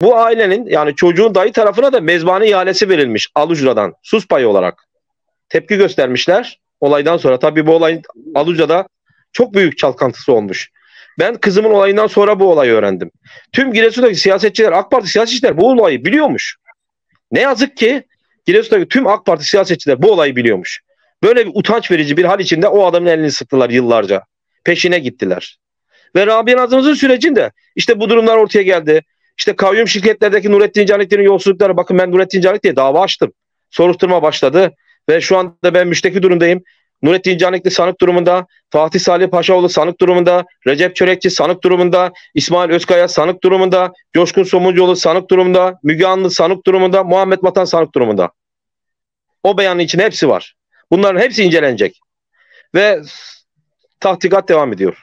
Bu ailenin yani çocuğun dayı tarafına da mezbane ihalesi verilmiş Alucra'dan sus payı olarak. Tepki göstermişler olaydan sonra. Tabii bu olayın Alucra'da çok büyük çalkantısı olmuş. Ben kızımın olayından sonra bu olayı öğrendim. Tüm Giresun'daki siyasetçiler, AK Parti siyasetçiler bu olayı biliyormuş. Ne yazık ki Giresun'daki tüm AK Parti siyasetçiler bu olayı biliyormuş. Böyle bir utanç verici bir hal içinde o adamın elini sıktılar yıllarca. Peşine gittiler. Ve Rabia Nazımızın sürecinde işte bu durumlar ortaya geldi. İşte kayyum şirketlerdeki Nurettin Canikli'nin yolsuzlukları bakın ben Nurettin Canik diye dava açtım. Soruşturma başladı ve şu anda ben müşteki durumdayım. Nurettin Canikli sanık durumunda, Fatih Salih Paşaoğlu sanık durumunda, Recep Çörekçi sanık durumunda, İsmail Özkaya sanık durumunda, Coşkun Somuncuoğlu sanık durumunda, Müge Anlı sanık durumunda, Muhammed Vatan sanık durumunda. O beyanın içinde hepsi var. Bunların hepsi incelenecek. Ve tahtikat devam ediyor.